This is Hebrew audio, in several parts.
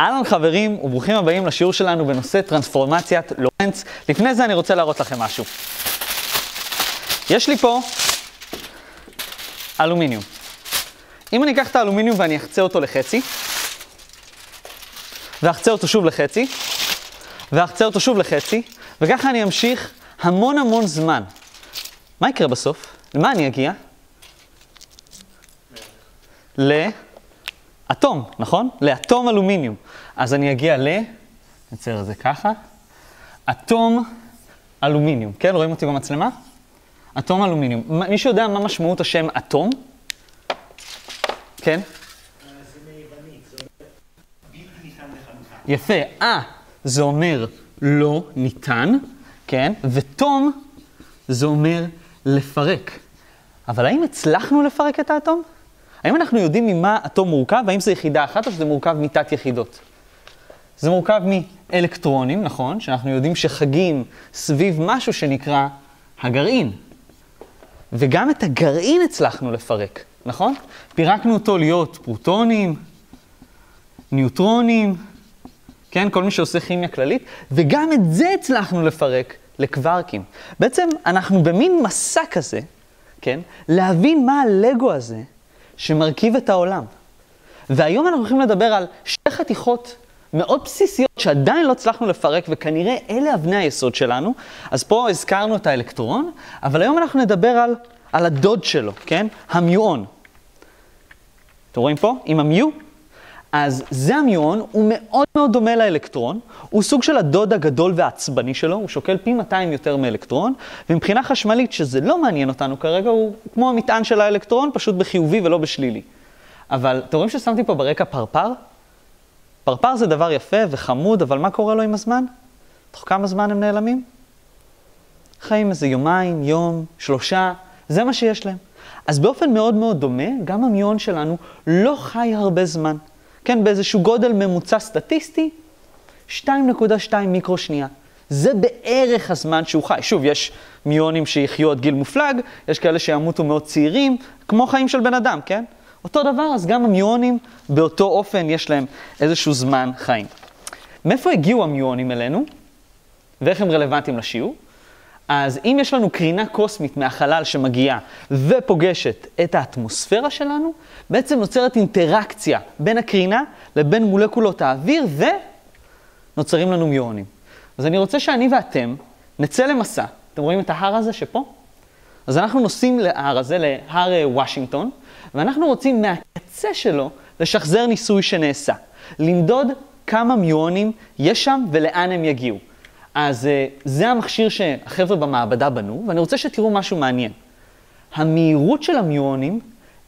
אהלן חברים וברוכים הבאים לשיעור שלנו בנושא טרנספורמציית לורנץ. לפני זה אני רוצה להראות לכם משהו. יש לי פה אלומיניום. אם אני אקח את האלומיניום ואני אחצה אותו לחצי, ואחצה אותו שוב לחצי, ואחצה אותו שוב לחצי, וככה אני אמשיך המון המון זמן. מה יקרה בסוף? למה אני אגיע? לאטום, נכון? לאטום אלומיניום. אז אני אגיע ל... נצייר את זה ככה. אטום אלומיניום. כן, רואים אותי במצלמה? אטום אלומיניום. מישהו יודע מה משמעות השם אטום? כן? יפה. אה, זה אומר לא ניתן, כן? ותום זה אומר לפרק. אבל האם הצלחנו לפרק את האטום? האם אנחנו יודעים ממה אטום מורכב? האם זה יחידה אחת או שזה מורכב מתת יחידות? זה מורכב מאלקטרונים, נכון? שאנחנו יודעים שחגים סביב משהו שנקרא הגרעין. וגם את הגרעין הצלחנו לפרק, נכון? פירקנו אותו להיות פרוטונים, ניוטרונים, כן? כל מי שעושה כימיה כללית, וגם את זה הצלחנו לפרק לקווארקים. בעצם אנחנו במין מסע כזה, כן? להבין מה הלגו הזה שמרכיב את העולם. והיום אנחנו הולכים לדבר על שתי חתיכות מאוד בסיסיות שעדיין לא הצלחנו לפרק, וכנראה אלה אבני היסוד שלנו. אז פה הזכרנו את האלקטרון, אבל היום אנחנו נדבר על, על הדוד שלו, כן? המיואון. אתם רואים פה? עם המיו? אז זה המיואון, הוא מאוד מאוד דומה לאלקטרון, הוא סוג של הדוד הגדול והעצבני שלו, הוא שוקל פי 200 יותר מאלקטרון, ומבחינה חשמלית, שזה לא מעניין אותנו כרגע, הוא כמו המטען של האלקטרון, פשוט בחיובי ולא בשלילי. אבל אתם רואים ששמתי פה ברקע פרפר? פרפר זה דבר יפה וחמוד, אבל מה קורה לו עם הזמן? תוך כמה זמן הם נעלמים? חיים איזה יומיים, יום, שלושה, זה מה שיש להם. אז באופן מאוד מאוד דומה, גם המיון שלנו לא חי הרבה זמן. כן, באיזשהו גודל ממוצע סטטיסטי, 2.2 מיקרו שנייה. זה בערך הזמן שהוא חי. שוב, יש מיונים שיחיו עד גיל מופלג, יש כאלה שימותו מאוד צעירים, כמו חיים של בן אדם, כן? אותו דבר, אז גם המיונים, באותו אופן יש להם איזשהו זמן חיים. מאיפה הגיעו המיונים אלינו, ואיך הם רלוונטיים לשיעור? אז אם יש לנו קרינה קוסמית מהחלל שמגיעה ופוגשת את האטמוספירה שלנו, בעצם נוצרת אינטראקציה בין הקרינה לבין מולקולות האוויר ונוצרים לנו מיונים. אז אני רוצה שאני ואתם נצא למסע. אתם רואים את ההר הזה שפה? אז אנחנו נוסעים להר הזה, להר אה, וושינגטון, ואנחנו רוצים מהקצה שלו לשחזר ניסוי שנעשה. למדוד כמה מיונים יש שם ולאן הם יגיעו. אז אה, זה המכשיר שהחבר'ה במעבדה בנו, ואני רוצה שתראו משהו מעניין. המהירות של המיונים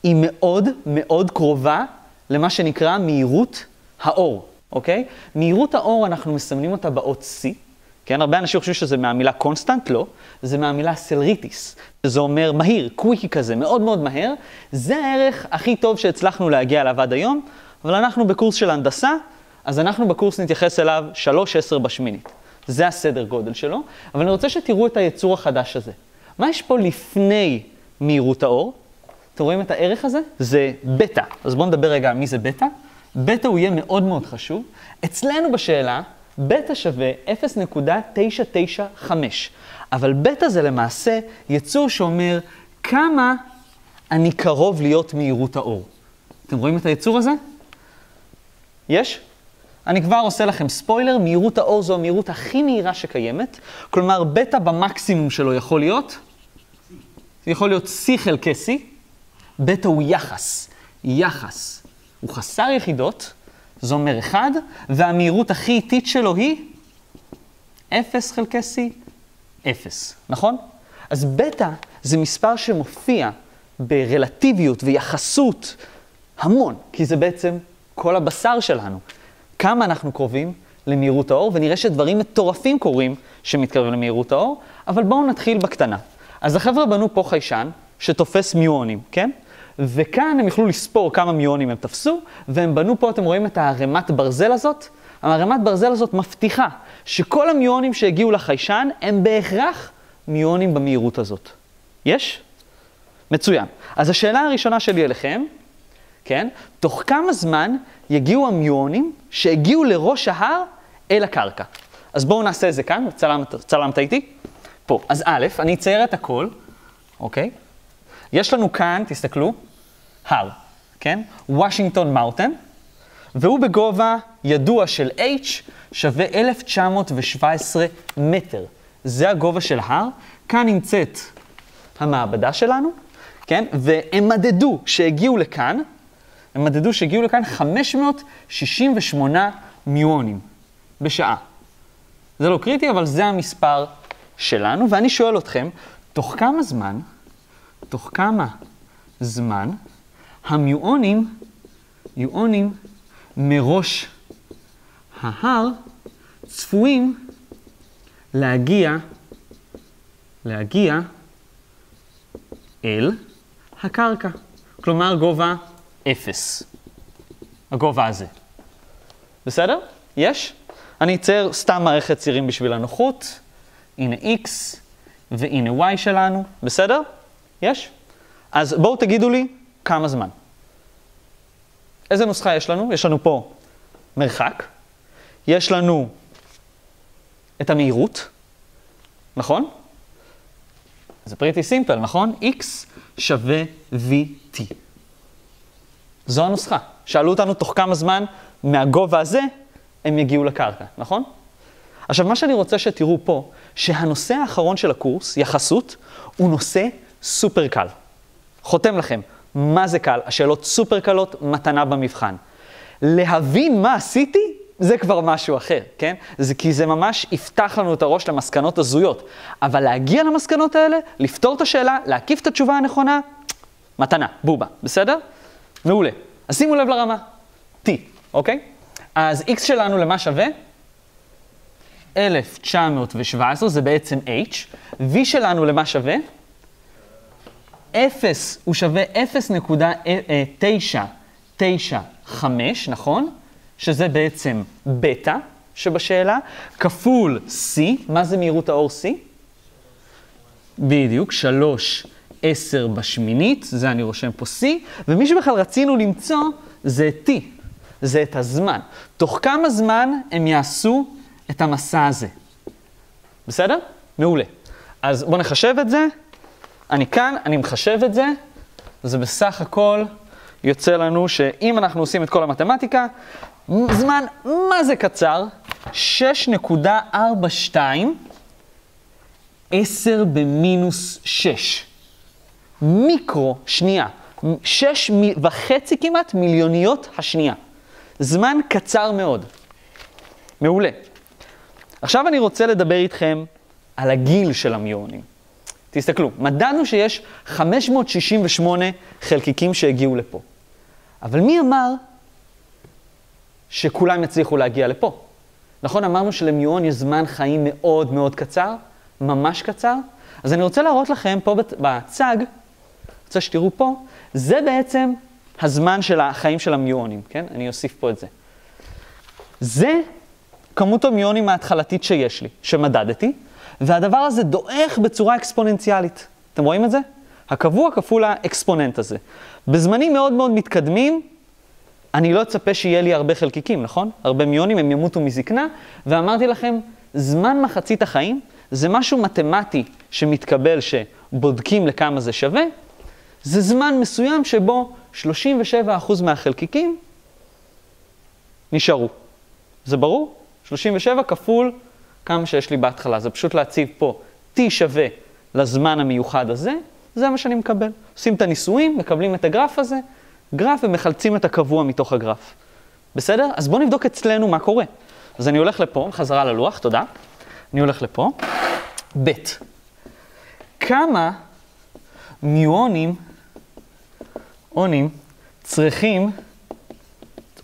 היא מאוד מאוד קרובה למה שנקרא מהירות האור, אוקיי? מהירות האור, אנחנו מסמנים אותה באות C, כן? הרבה אנשים חושבים שזה מהמילה constant, לא. זה מהמילה celeritas, שזה אומר מהיר, קוויקי כזה, מאוד מאוד מהר. זה הערך הכי טוב שהצלחנו להגיע אליו עד היום, אבל אנחנו בקורס של הנדסה, אז אנחנו בקורס נתייחס אליו 3-10 בשמינית. זה הסדר גודל שלו, אבל אני רוצה שתראו את היצור החדש הזה. מה יש פה לפני מהירות האור? אתם רואים את הערך הזה? זה בטא. אז בואו נדבר רגע מי זה בטא. בטא הוא יהיה מאוד מאוד חשוב. אצלנו בשאלה, בטא שווה 0.995, אבל בטא זה למעשה יצור שאומר כמה אני קרוב להיות מהירות האור. אתם רואים את היצור הזה? יש? אני כבר עושה לכם ספוילר, מהירות האור זו המהירות הכי מהירה שקיימת, כלומר בטא במקסימום שלו יכול להיות, יכול להיות C חלקי C, בטא הוא יחס, יחס, הוא חסר יחידות, זה אומר 1, והמהירות הכי איטית שלו היא 0 חלקי C, 0, נכון? אז בטא זה מספר שמופיע ברלטיביות ויחסות המון, כי זה בעצם כל הבשר שלנו. כמה אנחנו קרובים למהירות האור, ונראה שדברים מטורפים קורים שמתקרבים למהירות האור, אבל בואו נתחיל בקטנה. אז החבר'ה בנו פה חיישן שתופס מיואנים, כן? וכאן הם יכלו לספור כמה מיואנים הם תפסו, והם בנו פה, אתם רואים את הערימת ברזל הזאת? הערימת ברזל הזאת מבטיחה שכל המיואנים שהגיעו לחיישן הם בהכרח מיואנים במהירות הזאת. יש? מצוין. אז השאלה הראשונה שלי אליכם, כן? תוך כמה זמן יגיעו המיונים שהגיעו לראש ההר אל הקרקע. אז בואו נעשה את זה כאן, צלמת, צלמת איתי? פה. אז א', אני אצייר את הכל, אוקיי? יש לנו כאן, תסתכלו, הר, כן? וושינגטון מאוטן, והוא בגובה ידוע של H שווה 1917 מטר. זה הגובה של ההר. כאן נמצאת המעבדה שלנו, כן? והם מדדו שהגיעו לכאן, הם מדדו שהגיעו לכאן 568 מיונים בשעה. זה לא קריטי, אבל זה המספר שלנו, ואני שואל אתכם, תוך כמה זמן, תוך כמה זמן המיואונים, מיואונים מראש ההר צפויים להגיע, להגיע אל הקרקע. כלומר, גובה אפס. הגובה הזה. בסדר? יש? אני אצייר סתם מערכת צירים בשביל הנוחות. הנה x והנה y שלנו. בסדר? יש? אז בואו תגידו לי כמה זמן. איזה נוסחה יש לנו? יש לנו פה מרחק, יש לנו את המהירות, נכון? זה פריטי סימפל, נכון? x שווה vt. זו הנוסחה. שאלו אותנו תוך כמה זמן מהגובה הזה הם יגיעו לקרקע, נכון? עכשיו, מה שאני רוצה שתראו פה, שהנושא האחרון של הקורס, יחסות, הוא נושא סופר קל. חותם לכם, מה זה קל? השאלות סופר קלות, מתנה במבחן. להבין מה עשיתי, זה כבר משהו אחר, כן? זה כי זה ממש יפתח לנו את הראש למסקנות הזויות. אבל להגיע למסקנות האלה, לפתור את השאלה, להקיף את התשובה הנכונה, מתנה, בובה, בסדר? מעולה. אז שימו לב לרמה, t, אוקיי? אז x שלנו למה שווה? 1917, זה בעצם h. v שלנו למה שווה? 0 הוא שווה 0.995, נכון? שזה בעצם בטא שבשאלה, כפול c, מה זה מהירות האור c? בדיוק, 3, 10 בשמינית, זה אני רושם פה c, ומי שבכלל רצינו למצוא זה t, זה את הזמן. תוך כמה זמן הם יעשו את המסע הזה? בסדר? מעולה. אז בואו נחשב את זה. אני כאן, אני מחשב את זה, זה בסך הכל יוצא לנו שאם אנחנו עושים את כל המתמטיקה, זמן מה זה קצר? 6.42, 10 במינוס 6. מיקרו, שנייה, 6 וחצי כמעט מיליוניות השנייה. זמן קצר מאוד. מעולה. עכשיו אני רוצה לדבר איתכם על הגיל של המיונים. תסתכלו, מדדנו שיש 568 חלקיקים שהגיעו לפה. אבל מי אמר שכולם יצליחו להגיע לפה? נכון, אמרנו שלמיון יש זמן חיים מאוד מאוד קצר, ממש קצר. אז אני רוצה להראות לכם פה בצג, רוצה שתראו פה, זה בעצם הזמן של החיים של המיונים, כן? אני אוסיף פה את זה. זה כמות המיונים ההתחלתית שיש לי, שמדדתי, והדבר הזה דועך בצורה אקספוננציאלית. אתם רואים את זה? הקבוע כפול האקספוננט הזה. בזמנים מאוד מאוד מתקדמים, אני לא אצפה שיהיה לי הרבה חלקיקים, נכון? הרבה מיונים, הם ימותו מזקנה, ואמרתי לכם, זמן מחצית החיים זה משהו מתמטי שמתקבל, שבודקים לכמה זה שווה, זה זמן מסוים שבו 37% מהחלקיקים נשארו. זה ברור? 37 כפול כמה שיש לי בהתחלה. זה פשוט להציב פה t שווה לזמן המיוחד הזה, זה מה שאני מקבל. עושים את הניסויים, מקבלים את הגרף הזה, גרף ומחלצים את הקבוע מתוך הגרף. בסדר? אז בואו נבדוק אצלנו מה קורה. אז אני הולך לפה, חזרה ללוח, תודה. אני הולך לפה. ב' כמה מיואנים, אונים, צריכים,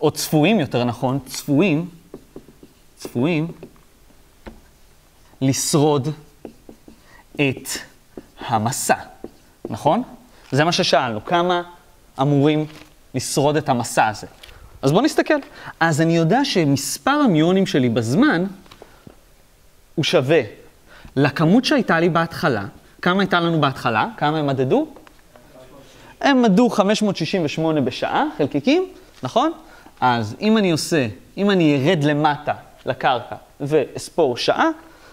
או צפויים יותר נכון, צפויים, צפויים לשרוד את המסע, נכון? זה מה ששאלנו, כמה אמורים לשרוד את המסע הזה. אז בואו נסתכל. אז אני יודע שמספר המיונים שלי בזמן הוא שווה לכמות שהייתה לי בהתחלה. כמה הייתה לנו בהתחלה? כמה הם מדדו? הם מדו 568 בשעה, חלקיקים, נכון? אז אם אני עושה, אם אני ארד למטה לקרקע ואספור שעה,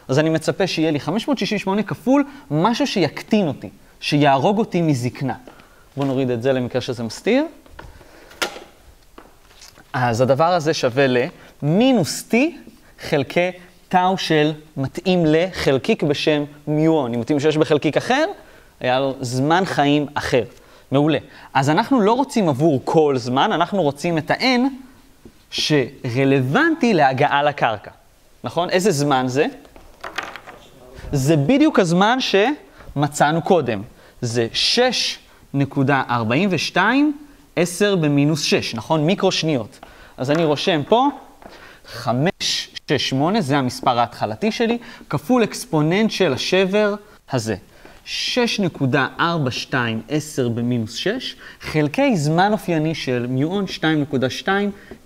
אז אני מצפה שיהיה לי 568 כפול משהו שיקטין אותי, שיהרוג אותי מזקנה. בואו נוריד את זה למקרה שזה מסתיר. אז הדבר הזה שווה למינוס t חלקי טאו של מתאים לחלקיק בשם מיואון. אם מתאים שיש בחלקיק אחר, היה לו זמן חיים אחר. מעולה. אז אנחנו לא רוצים עבור כל זמן, אנחנו רוצים את ה-n שרלוונטי להגעה לקרקע. נכון? איזה זמן זה? זה בדיוק הזמן שמצאנו קודם. זה 6.42, 10 במינוס 6, נכון? מיקרו שניות. אז אני רושם פה 5, 6, 8, זה המספר ההתחלתי שלי, כפול אקספוננט של השבר הזה. 6.42, 10 במינוס 6, חלקי זמן אופייני של מיואון 2.2,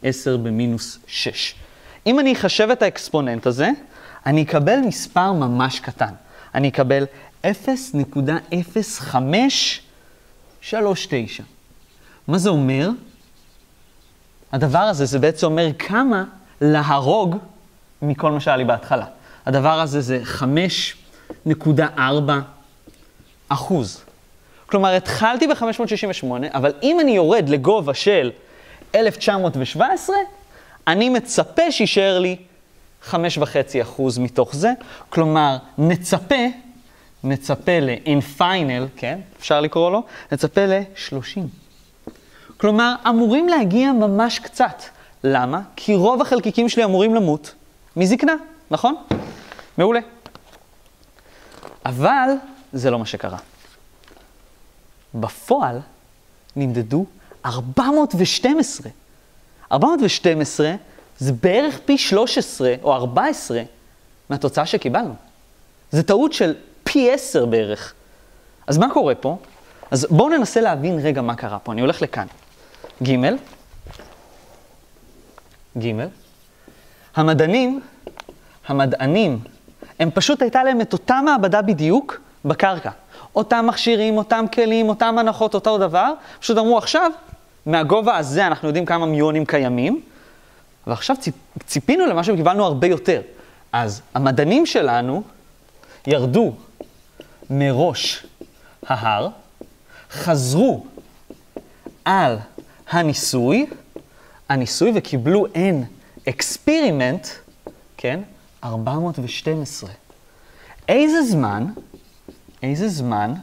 10 במינוס 6. אם אני אחשב את האקספוננט הזה, אני אקבל מספר ממש קטן. אני אקבל 0.0539. מה זה אומר? הדבר הזה, זה בעצם אומר כמה להרוג מכל מה שהיה לי בהתחלה. הדבר הזה זה 5.4 אחוז. כלומר, התחלתי ב-568, אבל אם אני יורד לגובה של 1917, אני מצפה שישאר לי 5.5 אחוז מתוך זה. כלומר, נצפה, נצפה ל-in final, כן? אפשר לקרוא לו? נצפה ל-30. כלומר, אמורים להגיע ממש קצת. למה? כי רוב החלקיקים שלי אמורים למות מזקנה, נכון? מעולה. אבל זה לא מה שקרה. בפועל נמדדו 412. 412 זה בערך פי 13 או 14 מהתוצאה שקיבלנו. זה טעות של פי 10 בערך. אז מה קורה פה? אז בואו ננסה להבין רגע מה קרה פה. אני הולך לכאן. ג', ג', המדענים, המדענים, הם פשוט הייתה להם את אותה מעבדה בדיוק בקרקע. אותם מכשירים, אותם כלים, אותם הנחות, אותו דבר, פשוט אמרו עכשיו, מהגובה הזה אנחנו יודעים כמה מיונים קיימים, ועכשיו ציפ, ציפינו למה שקיבלנו הרבה יותר. אז המדענים שלנו ירדו מראש ההר, חזרו על הניסוי, הניסוי וקיבלו N אקספירימנט, כן? 412. איזה זמן, איזה זמן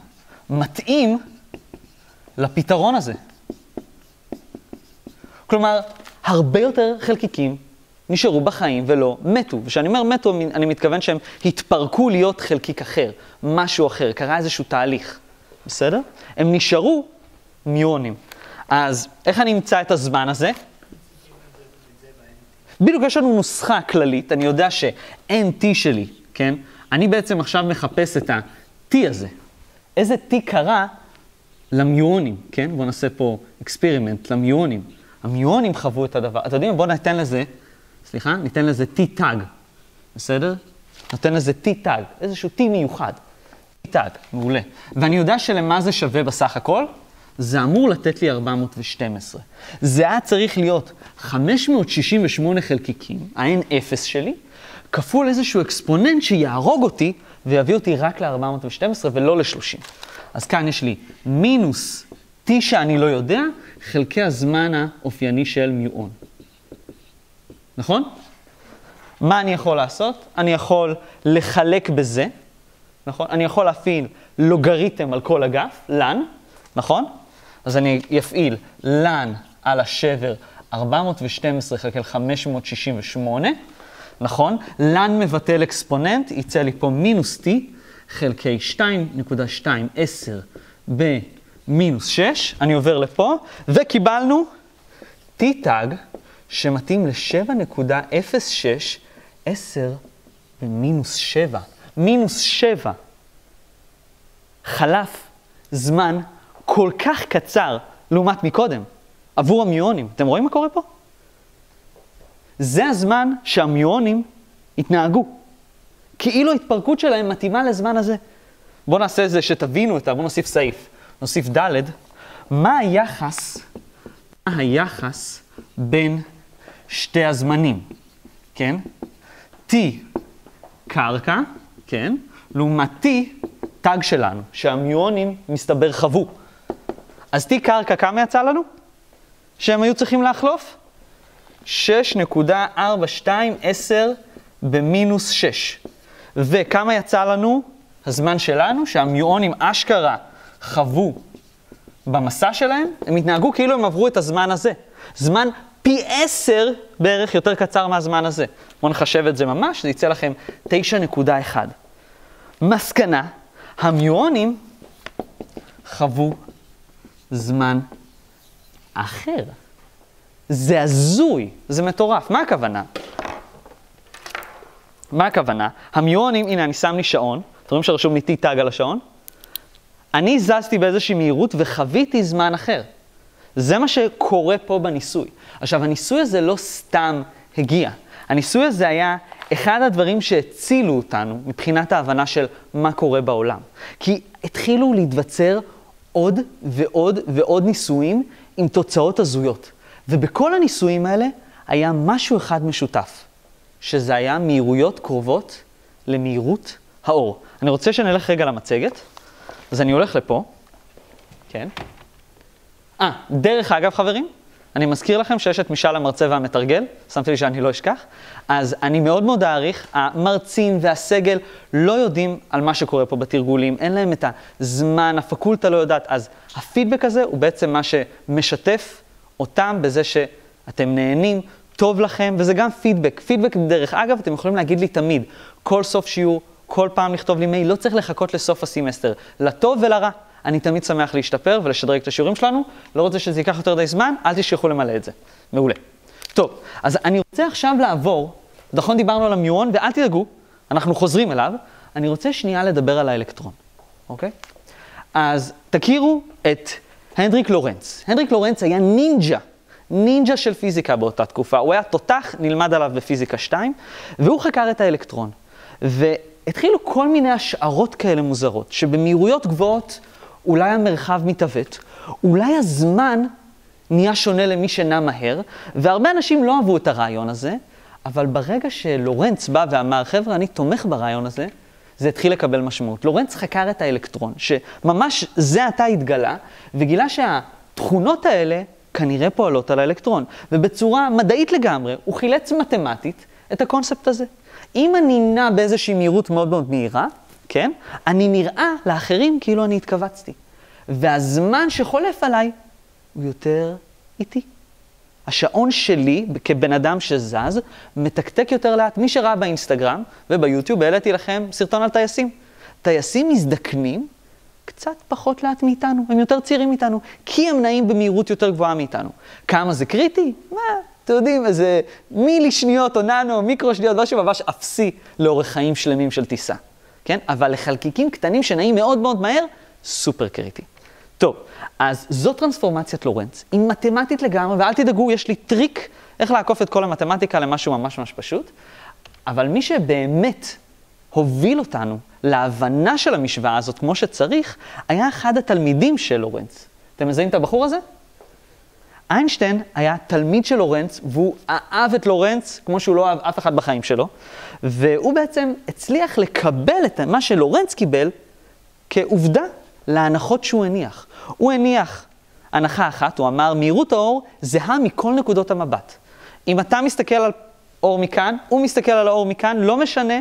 מתאים לפתרון הזה? כלומר, הרבה יותר חלקיקים נשארו בחיים ולא מתו. וכשאני אומר מתו, אני מתכוון שהם התפרקו להיות חלקיק אחר, משהו אחר, קרה איזשהו תהליך, בסדר? הם נשארו מיונים. אז איך אני אמצא את הזמן הזה? בדיוק יש לנו נוסחה כללית, אני יודע שה-T שלי, כן? אני בעצם עכשיו מחפש את ה-T הזה. איזה T קרה למיונים, כן? בואו נעשה פה experiment למיונים. המיונים חוו את הדבר. אתם יודעים, בואו ניתן לזה, סליחה, ניתן לזה T תג, בסדר? נותן לזה T-Tag, איזשהו T מיוחד. T-Tag, מעולה. ואני יודע שלמה זה שווה בסך הכל? זה אמור לתת לי 412. זה היה צריך להיות 568 חלקיקים, ה-N0 שלי, כפול איזשהו אקספוננט שיהרוג אותי ויביא אותי רק ל-412 ולא ל-30. אז כאן יש לי מינוס t שאני לא יודע, חלקי הזמן האופייני של מיואון. נכון? מה אני יכול לעשות? אני יכול לחלק בזה, נכון? אני יכול להפעיל לוגריתם על כל אגף, ln, נכון? אז אני אפעיל ln על השבר 412 חלקי 568, נכון? ln מבטל אקספוננט, יצא לי פה מינוס t חלקי 2.210 במינוס 6, אני עובר לפה, וקיבלנו t tag שמתאים ל-7.06, 10 במינוס 7. מינוס 7. חלף זמן כל כך קצר לעומת מקודם, עבור המיונים. אתם רואים מה קורה פה? זה הזמן שהמיונים התנהגו. כאילו ההתפרקות שלהם מתאימה לזמן הזה. בואו נעשה את זה שתבינו את ה... בואו נוסיף סעיף. נוסיף ד', מה היחס, מה היחס בין שתי הזמנים, כן? T קרקע, כן? לעומת T תג שלנו, שהמיונים מסתבר חוו. אז T קרקע כמה יצא לנו? שהם היו צריכים לחלוף? 6.4210 במינוס 6. וכמה יצא לנו הזמן שלנו, שהמיונים אשכרה חוו במסע שלהם, הם התנהגו כאילו הם עברו את הזמן הזה. זמן פי עשר בערך יותר קצר מהזמן הזה. בואו נחשב את זה ממש, זה יצא לכם 9.1. מסקנה, המיונים חוו זמן אחר. זה הזוי, זה מטורף. מה הכוונה? מה הכוונה? המיונים, הנה אני שם לי שעון, אתם רואים שרשום לי T תג על השעון? אני זזתי באיזושהי מהירות וחוויתי זמן אחר. זה מה שקורה פה בניסוי. עכשיו, הניסוי הזה לא סתם הגיע. הניסוי הזה היה אחד הדברים שהצילו אותנו מבחינת ההבנה של מה קורה בעולם. כי התחילו להתבצר עוד ועוד ועוד ניסויים עם תוצאות הזויות. ובכל הניסויים האלה היה משהו אחד משותף, שזה היה מהירויות קרובות למהירות האור. אני רוצה שנלך רגע למצגת, אז אני הולך לפה, כן. אה, דרך אגב, חברים, אני מזכיר לכם שיש את משאל המרצה והמתרגל, שמתי לי שאני לא אשכח, אז אני מאוד מאוד אעריך, המרצים והסגל לא יודעים על מה שקורה פה בתרגולים, אין להם את הזמן, הפקולטה לא יודעת, אז הפידבק הזה הוא בעצם מה שמשתף אותם בזה שאתם נהנים, טוב לכם, וזה גם פידבק. פידבק, דרך אגב, אתם יכולים להגיד לי תמיד, כל סוף שיעור, כל פעם לכתוב לי מייל, לא צריך לחכות לסוף הסמסטר, לטוב ולרע. אני תמיד שמח להשתפר ולשדרג את השיעורים שלנו, לא רוצה שזה ייקח יותר די זמן, אל תשכחו למלא את זה. מעולה. טוב, אז אני רוצה עכשיו לעבור, נכון דיברנו על המיון, ואל תדאגו, אנחנו חוזרים אליו, אני רוצה שנייה לדבר על האלקטרון, אוקיי? אז תכירו את הנדריק לורנץ. הנדריק לורנץ היה נינג'ה, נינג'ה של פיזיקה באותה תקופה. הוא היה תותח, נלמד עליו בפיזיקה 2, והוא חקר את האלקטרון. והתחילו כל מיני השערות כאלה מוזרות, שבמהירויות גבוהות אולי המרחב מתעוות, אולי הזמן נהיה שונה למי שנע מהר, והרבה אנשים לא אהבו את הרעיון הזה, אבל ברגע שלורנץ בא ואמר, חבר'ה, אני תומך ברעיון הזה, זה התחיל לקבל משמעות. לורנץ חקר את האלקטרון, שממש זה עתה התגלה, וגילה שהתכונות האלה כנראה פועלות על האלקטרון. ובצורה מדעית לגמרי, הוא חילץ מתמטית את הקונספט הזה. אם אני נע באיזושהי מהירות מאוד מאוד מהירה, כן? אני נראה לאחרים כאילו אני התכווצתי. והזמן שחולף עליי הוא יותר איטי. השעון שלי, כבן אדם שזז, מתקתק יותר לאט. מי שראה באינסטגרם וביוטיוב, העליתי לכם סרטון על טייסים. טייסים מזדקנים קצת פחות לאט מאיתנו, הם יותר צעירים מאיתנו, כי הם נעים במהירות יותר גבוהה מאיתנו. כמה זה קריטי? מה, אתם יודעים, איזה מילי שניות או ננו, מיקרו שניות, משהו ממש אפסי לאורך חיים שלמים של טיסה. כן? אבל לחלקיקים קטנים שנעים מאוד מאוד מהר, סופר קריטי. טוב, אז זו טרנספורמציית לורנץ, היא מתמטית לגמרי, ואל תדאגו, יש לי טריק איך לעקוף את כל המתמטיקה למשהו ממש ממש פשוט, אבל מי שבאמת הוביל אותנו להבנה של המשוואה הזאת כמו שצריך, היה אחד התלמידים של לורנץ. אתם מזהים את הבחור הזה? איינשטיין היה תלמיד של לורנץ, והוא אהב את לורנץ כמו שהוא לא אהב אף אחד בחיים שלו, והוא בעצם הצליח לקבל את מה שלורנץ קיבל כעובדה להנחות שהוא הניח. הוא הניח הנחה אחת, הוא אמר, מהירות האור זהה מכל נקודות המבט. אם אתה מסתכל על אור מכאן, הוא מסתכל על האור מכאן, לא משנה,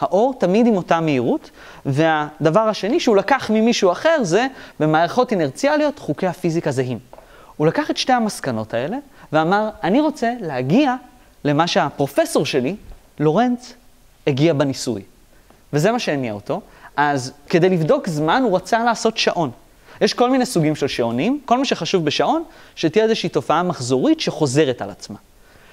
האור תמיד עם אותה מהירות. והדבר השני שהוא לקח ממישהו אחר זה, במערכות אינרציאליות, חוקי הפיזיקה זהים. הוא לקח את שתי המסקנות האלה ואמר, אני רוצה להגיע למה שהפרופסור שלי, לורנץ, הגיע בניסוי. וזה מה שהניע אותו. אז כדי לבדוק זמן הוא רצה לעשות שעון. יש כל מיני סוגים של שעונים, כל מה שחשוב בשעון, שתהיה איזושהי תופעה מחזורית שחוזרת על עצמה.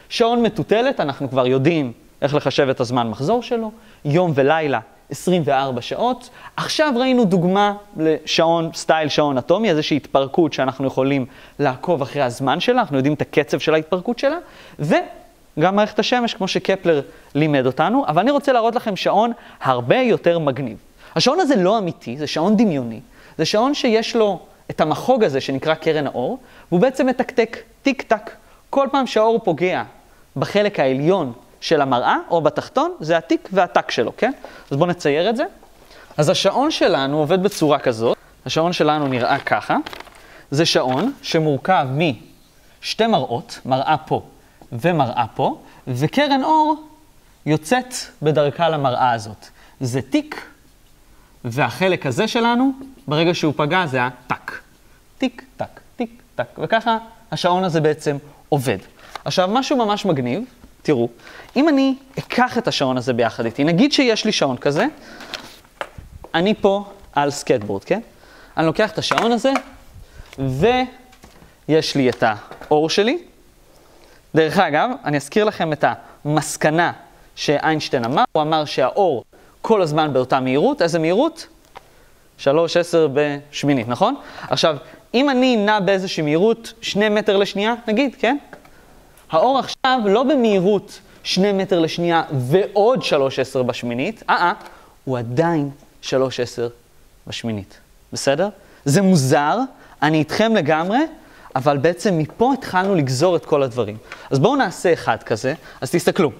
שעון מטוטלת, אנחנו כבר יודעים איך לחשב את הזמן מחזור שלו, יום ולילה 24 שעות. עכשיו ראינו דוגמה לשעון, סטייל שעון אטומי, איזושהי התפרקות שאנחנו יכולים לעקוב אחרי הזמן שלה, אנחנו יודעים את הקצב של ההתפרקות שלה, וגם מערכת השמש, כמו שקפלר לימד אותנו, אבל אני רוצה להראות לכם שעון הרבה יותר מגניב. השעון הזה לא אמיתי, זה שעון דמיוני. זה שעון שיש לו את המחוג הזה שנקרא קרן האור, והוא בעצם מתקתק, טיק טק. כל פעם שהאור פוגע בחלק העליון של המראה, או בתחתון, זה הטיק והטק שלו, כן? אז בואו נצייר את זה. אז השעון שלנו עובד בצורה כזאת, השעון שלנו נראה ככה. זה שעון שמורכב משתי מראות, מראה פה ומראה פה, וקרן אור יוצאת בדרכה למראה הזאת. זה טיק, והחלק הזה שלנו, ברגע שהוא פגע, זה הטק. טיק, טק, טיק, טק. וככה השעון הזה בעצם עובד. עכשיו, משהו ממש מגניב, תראו, אם אני אקח את השעון הזה ביחד איתי, נגיד שיש לי שעון כזה, אני פה על סקטבורד, כן? אני לוקח את השעון הזה, ויש לי את האור שלי. דרך אגב, אני אזכיר לכם את המסקנה שאיינשטיין אמר, הוא אמר שהאור כל הזמן באותה מהירות, איזה מהירות? 3, 10 בשמינית, נכון? עכשיו, אם אני נע באיזושהי מהירות 2 מטר לשנייה, נגיד, כן? האור עכשיו לא במהירות 2 מטר לשנייה ועוד 3, 10 בשמינית, אה, אה, הוא עדיין 3, 10 בשמינית, בסדר? זה מוזר, אני איתכם לגמרי, אבל בעצם מפה התחלנו לגזור את כל הדברים. אז בואו נעשה אחד כזה, אז תסתכלו.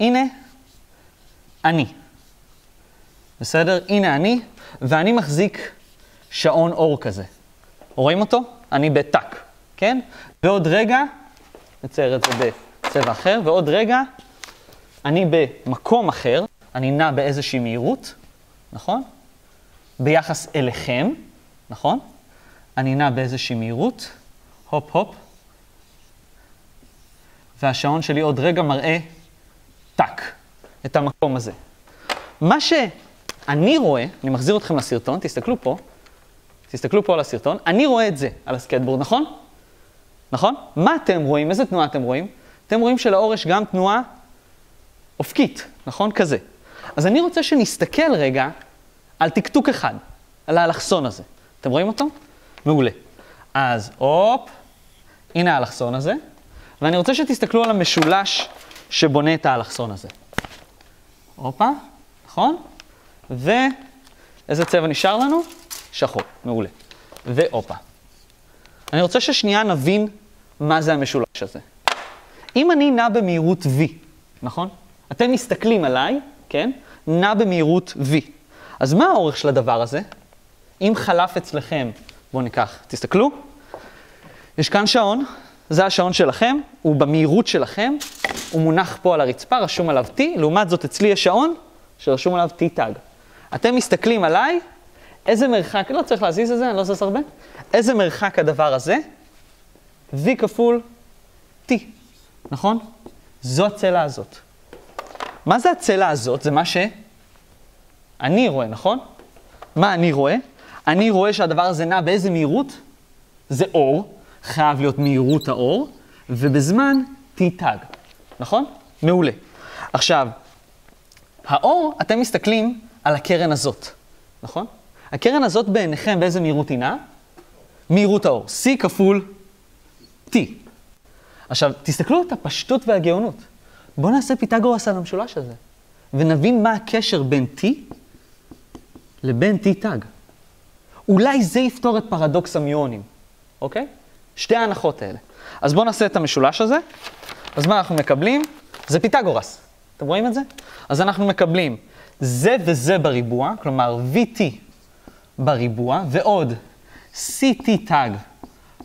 הנה, אני. בסדר? הנה אני, ואני מחזיק שעון אור כזה. רואים אותו? אני בטק, כן? ועוד רגע, נצייר את זה בצבע אחר, ועוד רגע, אני במקום אחר, אני נע באיזושהי מהירות, נכון? ביחס אליכם, נכון? אני נע באיזושהי מהירות, הופ הופ, והשעון שלי עוד רגע מראה טק, את המקום הזה. מה שאני רואה, אני מחזיר אתכם לסרטון, תסתכלו פה, תסתכלו פה על הסרטון, אני רואה את זה על הסקטבורד, נכון? נכון? מה אתם רואים? איזה תנועה אתם רואים? אתם רואים שלאור יש גם תנועה אופקית, נכון? כזה. אז אני רוצה שנסתכל רגע על טקטוק אחד, על האלכסון הזה. אתם רואים אותו? מעולה. אז הופ, הנה האלכסון הזה, ואני רוצה שתסתכלו על המשולש שבונה את האלכסון הזה. הופה, נכון? ואיזה צבע נשאר לנו? שחור, מעולה. והופה. אני רוצה ששנייה נבין מה זה המשולש הזה. אם אני נע במהירות v, נכון? אתם מסתכלים עליי, כן? נע במהירות v. אז מה האורך של הדבר הזה? אם חלף אצלכם, בואו ניקח, תסתכלו. יש כאן שעון, זה השעון שלכם, הוא במהירות שלכם, הוא מונח פה על הרצפה, רשום עליו T, לעומת זאת אצלי יש שעון שרשום עליו T-Tag. אתם מסתכלים עליי, איזה מרחק, לא צריך להזיז את זה, אני לא זז הרבה, איזה מרחק הדבר הזה? V כפול T, נכון? זו הצלע הזאת. מה זה הצלע הזאת? זה מה שאני רואה, נכון? מה אני רואה? אני רואה שהדבר הזה נע באיזה מהירות? זה אור, חייב להיות מהירות האור, ובזמן T-Tag, נכון? מעולה. עכשיו, האור, אתם מסתכלים על הקרן הזאת, נכון? הקרן הזאת בעיניכם באיזה מהירות היא נעה? מהירות האור, C כפול T. עכשיו, תסתכלו את הפשטות והגאונות. בואו נעשה פיתגורס על המשולש הזה, ונבין מה הקשר בין T לבין T-Tag. אולי זה יפתור את פרדוקס המיונים, אוקיי? שתי ההנחות האלה. אז בואו נעשה את המשולש הזה. אז מה אנחנו מקבלים? זה פיתגורס. אתם רואים את זה? אז אנחנו מקבלים זה וזה בריבוע, כלומר VT בריבוע, ועוד CT תג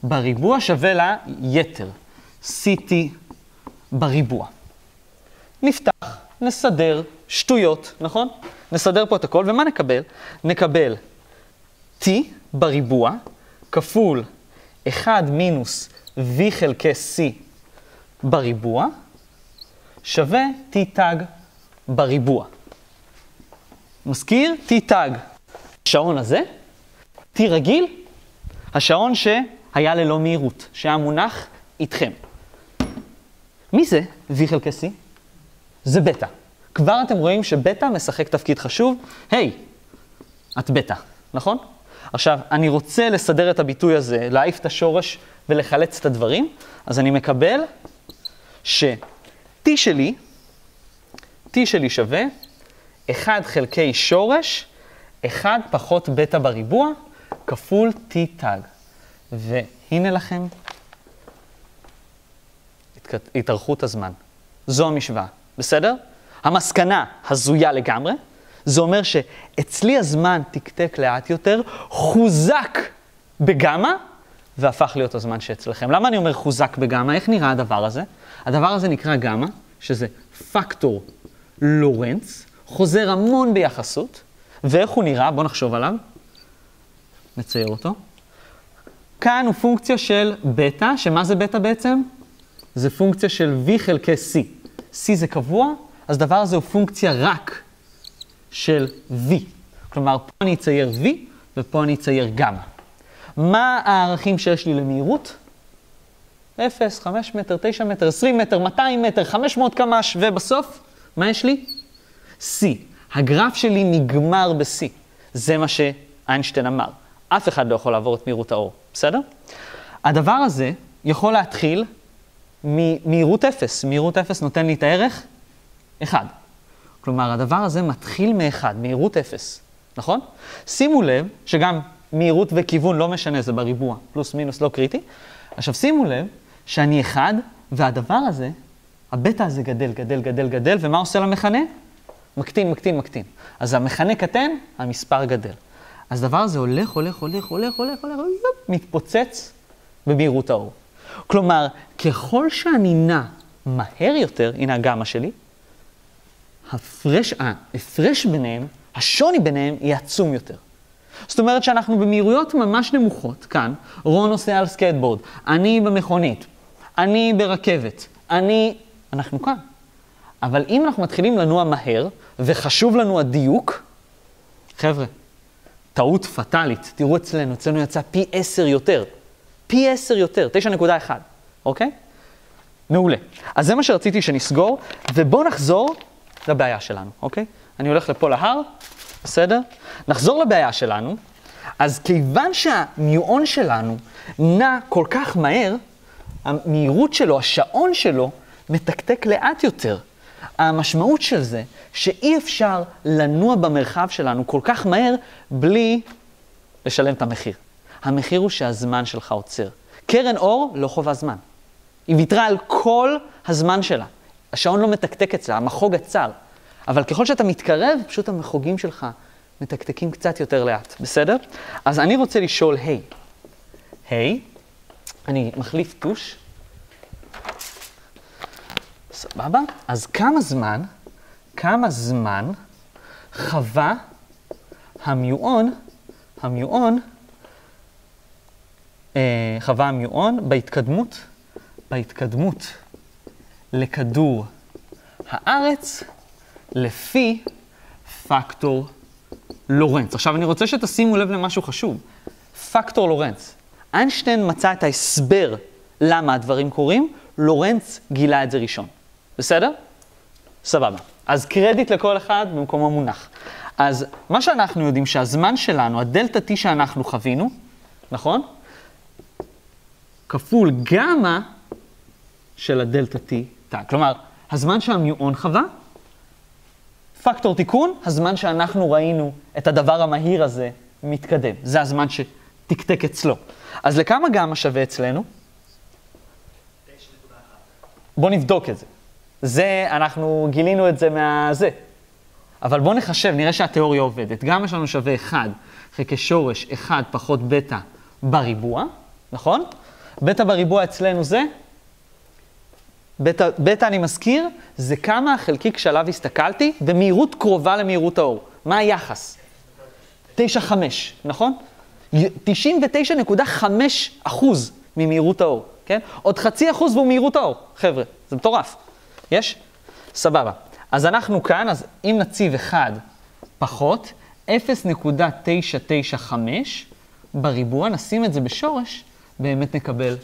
בריבוע שווה ליתר, CT בריבוע. נפתח, נסדר, שטויות, נכון? נסדר פה את הכל, ומה נקבל? נקבל T בריבוע כפול 1 מינוס V חלקי C בריבוע שווה T תג בריבוע. מזכיר? T תג. השעון הזה, T רגיל, השעון שהיה ללא מהירות, שהיה מונח איתכם. מי זה V חלקי C? זה בטא. כבר אתם רואים שבטא משחק תפקיד חשוב. היי, hey, את בטא, נכון? עכשיו, אני רוצה לסדר את הביטוי הזה, להעיף את השורש ולחלץ את הדברים, אז אני מקבל ש-t שלי, t שלי שווה 1 חלקי שורש, 1 פחות בטא בריבוע, כפול t תג. והנה לכם התארכות הזמן. זו המשוואה, בסדר? המסקנה הזויה לגמרי, זה אומר שאצלי הזמן תקתק לאט יותר, חוזק בגמא, והפך להיות הזמן שאצלכם. למה אני אומר חוזק בגמא? איך נראה הדבר הזה? הדבר הזה נקרא גמא, שזה פקטור לורנץ, חוזר המון ביחסות, ואיך הוא נראה? בואו נחשוב עליו. נצייר אותו. כאן הוא פונקציה של בטא, שמה זה בטא בעצם? זה פונקציה של v חלקי c. c זה קבוע, אז הדבר הזה הוא פונקציה רק של v. כלומר, פה אני אצייר v ופה אני אצייר גמא. מה הערכים שיש לי למהירות? 0, 5 מטר, 9 מטר, 20 מטר, 200 מטר, 500 קמ"ש, ובסוף, מה יש לי? C. הגרף שלי נגמר ב-C. זה מה שאיינשטיין אמר. אף אחד לא יכול לעבור את מהירות האור, בסדר? הדבר הזה יכול להתחיל ממהירות 0. מהירות 0 נותן לי את הערך 1. כלומר, הדבר הזה מתחיל מ-1, מהירות 0, נכון? שימו לב שגם מהירות וכיוון לא משנה, זה בריבוע, פלוס מינוס לא קריטי. עכשיו שימו לב שאני 1, והדבר הזה, הבטא הזה גדל, גדל, גדל, גדל, ומה עושה למכנה? מקטין, מקטין, מקטין. אז המכנה קטן, המספר גדל. אז הדבר הזה הולך, הולך, הולך, הולך, הולך, הולך, מתפוצץ במהירות האור. כלומר, ככל שאני נע מהר יותר, הנה הגמה שלי, הפרש, ההפרש ביניהם, השוני ביניהם יהיה עצום יותר. זאת אומרת שאנחנו במהירויות ממש נמוכות, כאן, רון נוסע על סקייטבורד, אני במכונית, אני ברכבת, אני... אנחנו כאן. אבל אם אנחנו מתחילים לנוע מהר, וחשוב לנו הדיוק, חבר'ה, טעות פטאלית, תראו אצלנו, אצלנו יצא פי עשר יותר. פי עשר יותר, 9.1, אוקיי? מעולה. אז זה מה שרציתי שנסגור, ובואו נחזור לבעיה שלנו, אוקיי? אני הולך לפה להר, בסדר? נחזור לבעיה שלנו. אז כיוון שהמיועון שלנו נע כל כך מהר, המהירות שלו, השעון שלו, מתקתק לאט יותר. המשמעות של זה, שאי אפשר לנוע במרחב שלנו כל כך מהר בלי לשלם את המחיר. המחיר הוא שהזמן שלך עוצר. קרן אור לא חובה זמן. היא ויתרה על כל הזמן שלה. השעון לא מתקתק אצלה, המחוג עצר. אבל ככל שאתה מתקרב, פשוט המחוגים שלך מתקתקים קצת יותר לאט, בסדר? אז אני רוצה לשאול, היי, hey, היי, hey, אני מחליף טוש. סבבה? אז כמה זמן, כמה זמן חווה המיועון, המיועון, אה, חווה המיועון בהתקדמות, בהתקדמות לכדור הארץ לפי פקטור לורנץ. עכשיו אני רוצה שתשימו לב למשהו חשוב. פקטור לורנץ. איינשטיין מצא את ההסבר למה הדברים קורים, לורנץ גילה את זה ראשון. בסדר? סבבה. אז קרדיט לכל אחד במקומו מונח. אז מה שאנחנו יודעים שהזמן שלנו, הדלתא T שאנחנו חווינו, נכון? כפול גמא של הדלתא T תא. כלומר, הזמן שהמיועון חווה, פקטור תיקון, הזמן שאנחנו ראינו את הדבר המהיר הזה מתקדם. זה הזמן שתקתק אצלו. אז לכמה גמא שווה אצלנו? בואו נבדוק את זה. זה, אנחנו גילינו את זה מהזה. אבל בואו נחשב, נראה שהתיאוריה עובדת. גמא שלנו שווה 1 חלקי שורש 1 פחות בטא בריבוע, נכון? בטא בריבוע אצלנו זה? בטא, בטא, אני מזכיר, זה כמה החלקיק שעליו הסתכלתי במהירות קרובה למהירות האור. מה היחס? 9.5, נכון? 99.5 אחוז ממהירות האור, כן? עוד חצי אחוז והוא מהירות האור, חבר'ה, זה מטורף. יש? סבבה. אז אנחנו כאן, אז אם נציב 1 פחות 0.995 בריבוע, נשים את זה בשורש, באמת נקבל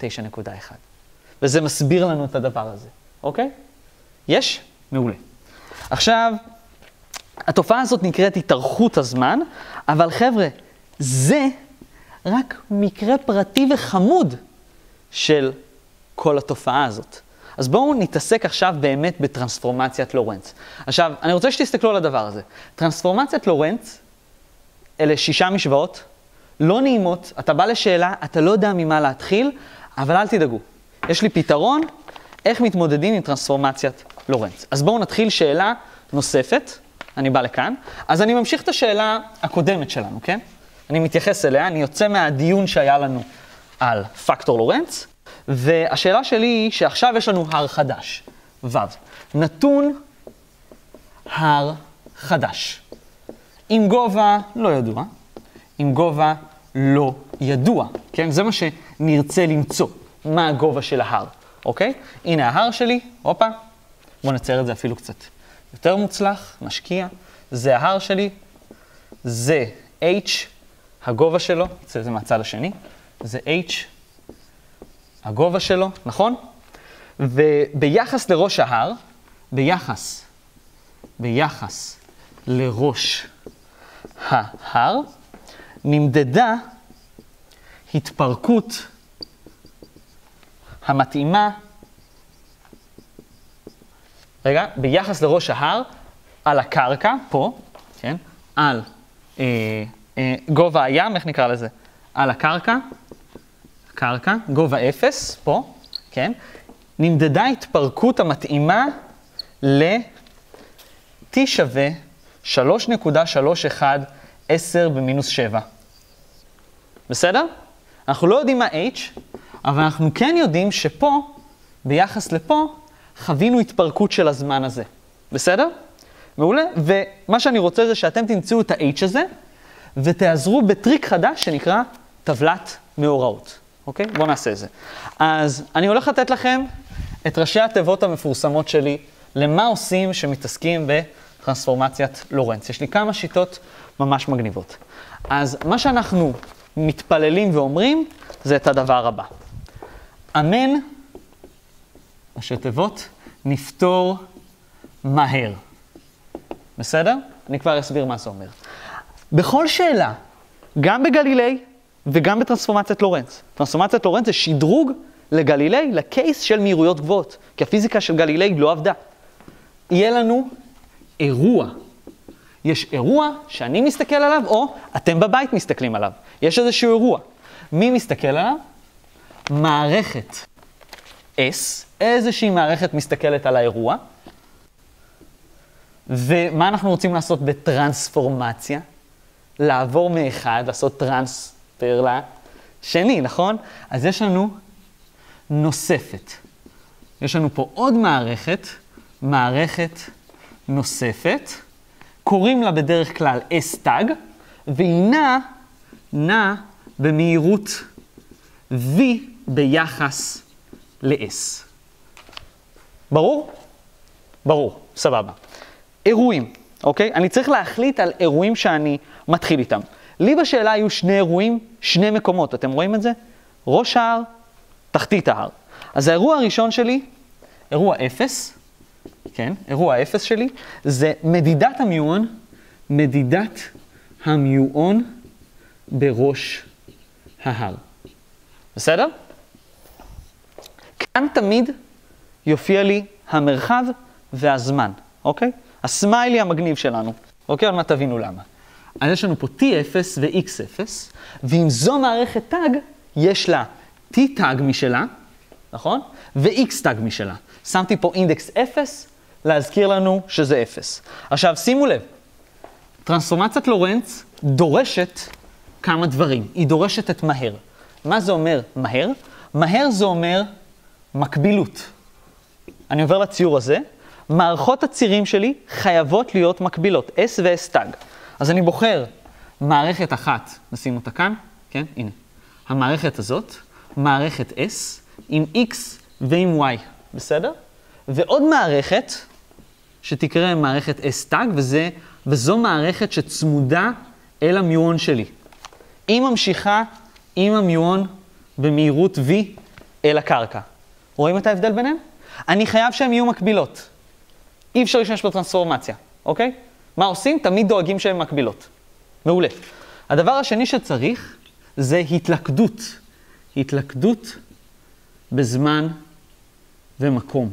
9.1. וזה מסביר לנו את הדבר הזה, אוקיי? יש? מעולה. עכשיו, התופעה הזאת נקראת התארכות הזמן, אבל חבר'ה, זה רק מקרה פרטי וחמוד של כל התופעה הזאת. אז בואו נתעסק עכשיו באמת בטרנספורמציית לורנץ. עכשיו, אני רוצה שתסתכלו על הדבר הזה. טרנספורמציית לורנץ, אלה שישה משוואות, לא נעימות, אתה בא לשאלה, אתה לא יודע ממה להתחיל, אבל אל תדאגו. יש לי פתרון איך מתמודדים עם טרנספורמציית לורנץ. אז בואו נתחיל שאלה נוספת, אני בא לכאן. אז אני ממשיך את השאלה הקודמת שלנו, כן? אני מתייחס אליה, אני יוצא מהדיון שהיה לנו על פקטור לורנץ, והשאלה שלי היא שעכשיו יש לנו הר חדש, ו', נתון הר חדש. עם גובה לא ידוע, עם גובה לא ידוע, כן? זה מה שנרצה למצוא, מה הגובה של ההר, אוקיי? הנה ההר שלי, הופה, בואו נצייר את זה אפילו קצת יותר מוצלח, נשקיע. זה ההר שלי, זה h, הגובה שלו, זה מהצד השני, זה h, הגובה שלו, נכון? וביחס לראש ההר, ביחס, ביחס לראש ההר, נמדדה התפרקות המתאימה, רגע, ביחס לראש ההר, על הקרקע, פה, כן, על אה, אה, גובה הים, איך נקרא לזה? על הקרקע, קרקע, גובה אפס, פה, כן, נמדדה התפרקות המתאימה ל-t שווה 3.31 10 במינוס 7. בסדר? אנחנו לא יודעים מה h, אבל אנחנו כן יודעים שפה, ביחס לפה, חווינו התפרקות של הזמן הזה. בסדר? מעולה. ומה שאני רוצה זה שאתם תמצאו את ה-h הזה, ותעזרו בטריק חדש שנקרא טבלת מאורעות. אוקיי? בואו נעשה את זה. אז אני הולך לתת לכם את ראשי התיבות המפורסמות שלי למה עושים שמתעסקים בטרנספורמציית לורנץ. יש לי כמה שיטות ממש מגניבות. אז מה שאנחנו מתפללים ואומרים זה את הדבר הבא. אמן, ראשי תיבות, נפתור מהר. בסדר? אני כבר אסביר מה זה אומר. בכל שאלה, גם בגלילי וגם בטרנספורמציית לורנץ. טרנספורמציית לורנץ זה שדרוג לגלילי, לקייס של מהירויות גבוהות, כי הפיזיקה של גלילי לא עבדה. יהיה לנו אירוע. יש אירוע שאני מסתכל עליו, או אתם בבית מסתכלים עליו. יש איזשהו אירוע. מי מסתכל עליו? מערכת S, איזושהי מערכת מסתכלת על האירוע. ומה אנחנו רוצים לעשות בטרנספורמציה? לעבור מאחד, לעשות טרנספר לשני, נכון? אז יש לנו נוספת. יש לנו פה עוד מערכת, מערכת נוספת, קוראים לה בדרך כלל S-Tag, והיא נעה, נעה במהירות V ביחס ל-S. ברור? ברור, סבבה. אירועים, אוקיי? אני צריך להחליט על אירועים שאני מתחיל איתם. לי בשאלה היו שני אירועים, שני מקומות, אתם רואים את זה? ראש ההר, תחתית ההר. אז האירוע הראשון שלי, אירוע אפס, כן, אירוע אפס שלי, זה מדידת המיועון, מדידת המיועון בראש ההר. בסדר? כאן תמיד יופיע לי המרחב והזמן, אוקיי? הסמיילי המגניב שלנו. אוקיי? עוד מעט תבינו למה. אז יש לנו פה T0 ו-X0, ואם זו מערכת טאג, יש לה T תג משלה, נכון? ו-X תג משלה. שמתי פה אינדקס 0, להזכיר לנו שזה 0. עכשיו, שימו לב, טרנספורמציית לורנץ דורשת כמה דברים. היא דורשת את מהר. מה זה אומר מהר? מהר זה אומר מקבילות. אני עובר לציור הזה. מערכות הצירים שלי חייבות להיות מקבילות, S ו-S תג. אז אני בוחר מערכת אחת, נשים אותה כאן, כן, הנה. המערכת הזאת, מערכת S עם X ועם Y, בסדר? ועוד מערכת, שתקרא מערכת S טאג, וזה, וזו מערכת שצמודה אל המיון שלי. היא ממשיכה עם המיון במהירות V אל הקרקע. רואים את ההבדל ביניהם? אני חייב שהן יהיו מקבילות. אי אפשר להשתמש בטרנספורמציה, אוקיי? מה עושים? תמיד דואגים שהן מקבילות. מעולה. הדבר השני שצריך זה התלכדות. התלכדות בזמן ומקום.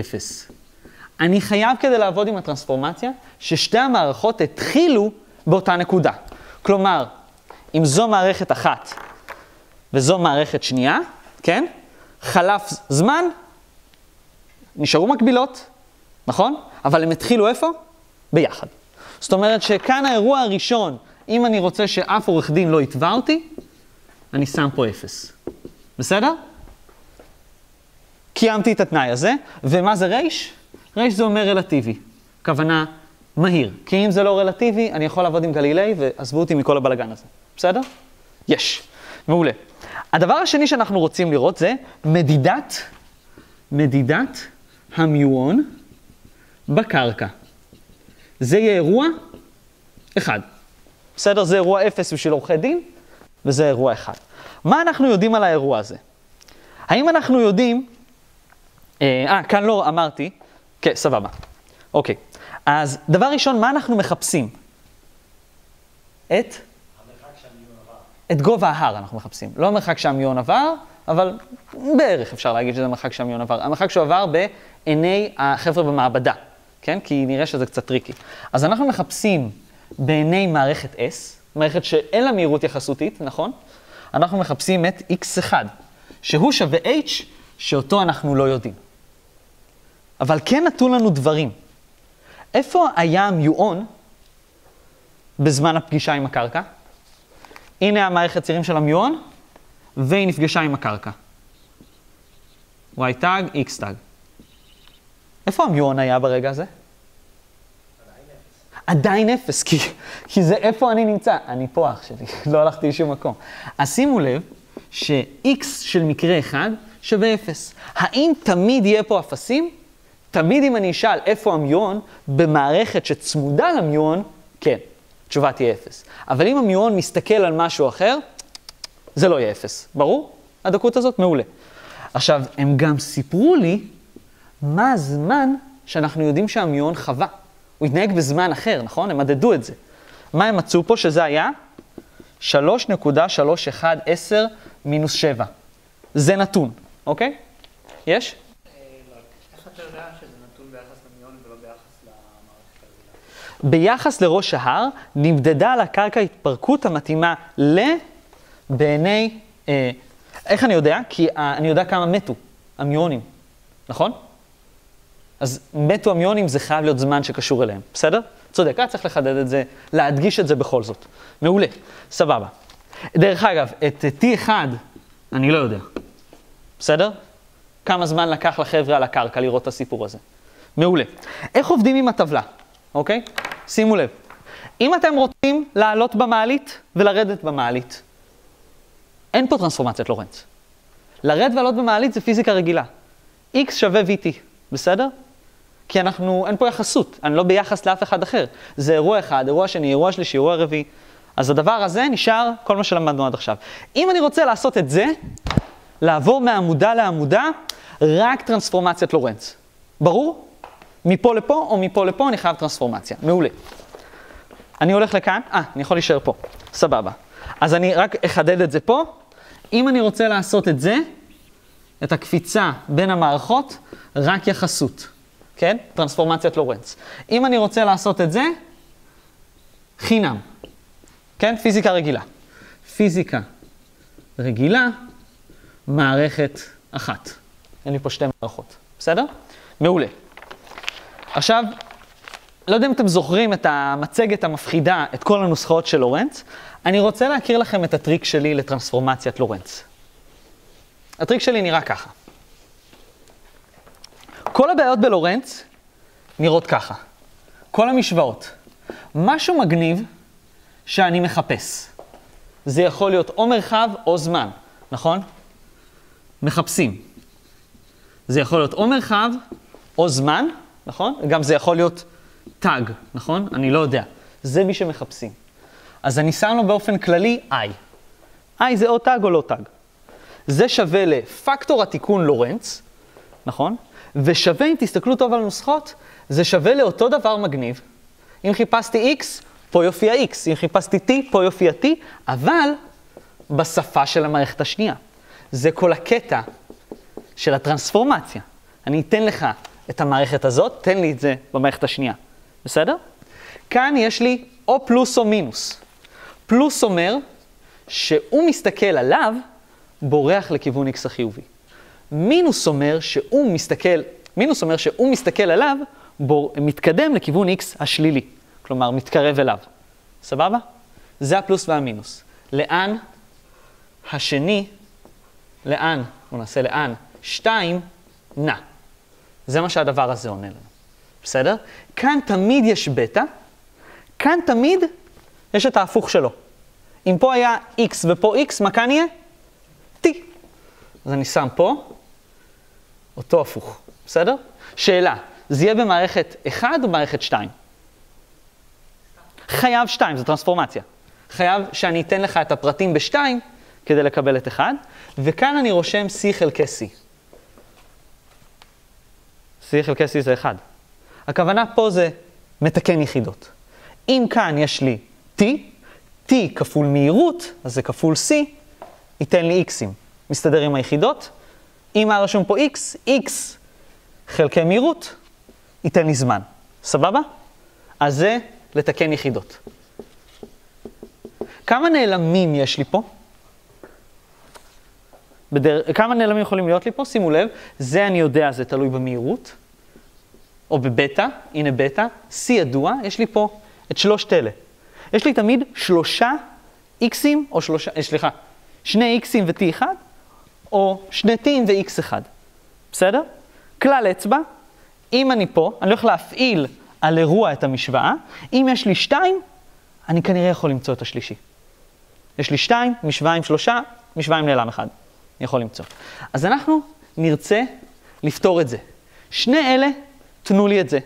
אפס. אני חייב כדי לעבוד עם הטרנספורמציה, ששתי המערכות התחילו באותה נקודה. כלומר, אם זו מערכת אחת וזו מערכת שנייה, כן? חלף זמן, נשארו מקבילות, נכון? אבל הם התחילו איפה? ביחד. זאת אומרת שכאן האירוע הראשון, אם אני רוצה שאף עורך דין לא יתבע אותי, אני שם פה אפס. בסדר? קיימתי את התנאי הזה, ומה זה רייש? רייש זה אומר רלטיבי. כוונה מהיר. כי אם זה לא רלטיבי, אני יכול לעבוד עם גלילי, ועזבו אותי מכל הבלגן הזה. בסדר? יש. מעולה. הדבר השני שאנחנו רוצים לראות זה מדידת, מדידת המיואון בקרקע. זה יהיה אירוע אחד. בסדר? זה אירוע אפס בשביל עורכי דין, וזה אירוע אחד. מה אנחנו יודעים על האירוע הזה? האם אנחנו יודעים... אה, אה כאן לא אמרתי. כן, סבבה. אוקיי. אז דבר ראשון, מה אנחנו מחפשים? את? את גובה ההר אנחנו מחפשים. לא המרחק שהמיואון עבר, אבל בערך אפשר להגיד שזה המרחק שהמיואון עבר. המרחק שהוא עבר בעיני החבר'ה במעבדה, כן? כי נראה שזה קצת טריקי. אז אנחנו מחפשים בעיני מערכת S, מערכת שאין לה מהירות יחסותית, נכון? אנחנו מחפשים את x1, שהוא שווה h, שאותו אנחנו לא יודעים. אבל כן נתנו לנו דברים. איפה היה המיועון בזמן הפגישה עם הקרקע? הנה המערכת צירים של המיועון, והיא נפגשה עם הקרקע. y תג, x תג. איפה המיועון היה ברגע הזה? עדיין אפס, כי, כי זה איפה אני נמצא. אני פה אח שלי, לא הלכתי לשום מקום. אז שימו לב ש-x של מקרה אחד שווה אפס. האם תמיד יהיה פה אפסים? תמיד אם אני אשאל איפה המיון, במערכת שצמודה למיון, כן, התשובה תהיה אפס. אבל אם המיון מסתכל על משהו אחר, זה לא יהיה אפס. ברור? הדקות הזאת? מעולה. עכשיו, הם גם סיפרו לי מה הזמן שאנחנו יודעים שהמיון חווה. הוא התנהג בזמן אחר, נכון? הם מדדו את זה. מה הם מצאו פה? שזה היה 3.310 מינוס 7. זה נתון, אוקיי? יש? ביחס לראש ההר נמדדה על הקרקע התפרקות המתאימה ל... בעיני... אה, איך אני יודע? כי אה, אני יודע כמה מתו, המיונים, נכון? אז מתו המיונים זה חייב להיות זמן שקשור אליהם, בסדר? צודק, היה צריך לחדד את זה, להדגיש את זה בכל זאת. מעולה, סבבה. דרך אגב, את T1 אני לא יודע, בסדר? כמה זמן לקח לחבר'ה על הקרקע לראות את הסיפור הזה. מעולה. איך עובדים עם הטבלה, אוקיי? שימו לב. אם אתם רוצים לעלות במעלית ולרדת במעלית, אין פה טרנספורמציית לורנץ. לרד ועלות במעלית זה פיזיקה רגילה. x שווה vt, בסדר? כי אנחנו, אין פה יחסות, אני לא ביחס לאף אחד אחר. זה אירוע אחד, אירוע שני, אירוע שלישי, אירוע רביעי. אז הדבר הזה נשאר כל מה שלמדנו עד עכשיו. אם אני רוצה לעשות את זה, לעבור מעמודה לעמודה, רק טרנספורמציית לורנץ. ברור? מפה לפה או מפה לפה אני חייב טרנספורמציה. מעולה. אני הולך לכאן, אה, אני יכול להישאר פה. סבבה. אז אני רק אחדד את זה פה. אם אני רוצה לעשות את זה, את הקפיצה בין המערכות, רק יחסות. כן? טרנספורמציית לורנץ. אם אני רוצה לעשות את זה, חינם. כן? פיזיקה רגילה. פיזיקה רגילה, מערכת אחת. אין לי פה שתי מערכות. בסדר? מעולה. עכשיו, לא יודע אם אתם זוכרים את המצגת המפחידה, את כל הנוסחאות של לורנץ, אני רוצה להכיר לכם את הטריק שלי לטרנספורמציית לורנץ. הטריק שלי נראה ככה. כל הבעיות בלורנץ נראות ככה. כל המשוואות. משהו מגניב שאני מחפש. זה יכול להיות או מרחב או זמן, נכון? מחפשים. זה יכול להיות או מרחב או זמן, נכון? גם זה יכול להיות תג, נכון? אני לא יודע. זה מי שמחפשים. אז אני שם לו באופן כללי I. I זה או תג או לא תג. זה שווה לפקטור התיקון לורנץ, נכון? ושווה, אם תסתכלו טוב על הנוסחות, זה שווה לאותו דבר מגניב. אם חיפשתי X, פה יופיע X, אם חיפשתי T, פה יופיע T, אבל בשפה של המערכת השנייה. זה כל הקטע של הטרנספורמציה. אני אתן לך את המערכת הזאת, תן לי את זה במערכת השנייה. בסדר? כאן יש לי או פלוס או מינוס. פלוס אומר שהוא מסתכל עליו, בורח לכיוון x החיובי. מינוס אומר שהוא מסתכל, מינוס אומר שהוא מסתכל עליו, בור, מתקדם לכיוון x השלילי. כלומר, מתקרב אליו. סבבה? זה הפלוס והמינוס. לאן השני, לאן, בואו נעשה לאן, שתיים, נע. זה מה שהדבר הזה עונה לנו. בסדר? כאן תמיד יש בטא, כאן תמיד יש את ההפוך שלו. אם פה היה x ופה x, מה כאן יהיה? t. אז אני שם פה אותו הפוך, בסדר? שאלה, זה יהיה במערכת 1 או במערכת 2? חייב 2, זו טרנספורמציה. חייב שאני אתן לך את הפרטים ב-2 כדי לקבל את 1, וכאן אני רושם c חלקי c. c חלקי c זה 1. הכוונה פה זה מתקן יחידות. אם כאן יש לי t, t כפול מהירות, אז זה כפול c, ייתן לי x'ים. מסתדר עם היחידות. אם היה רשום פה x, x חלקי מהירות, ייתן לי זמן. סבבה? אז זה לתקן יחידות. כמה נעלמים יש לי פה? בדר... כמה נעלמים יכולים להיות לי פה? שימו לב, זה אני יודע, זה תלוי במהירות, או בבטא, הנה בטא, C ידוע, יש לי פה את שלושת אלה. יש לי תמיד שלושה x'ים, או שלושה, אה, סליחה, שני x'ים ו-t אחד, או שני t'ים ו-x אחד. בסדר? כלל אצבע, אם אני פה, אני הולך להפעיל על אירוע את המשוואה, אם יש לי שתיים, אני כנראה יכול למצוא את השלישי. יש לי שתיים, משוואה עם שלושה, משוואה עם נעלם אחד. אני יכול למצוא. אז אנחנו נרצה לפתור את זה. שני אלה, תנו לי את זה.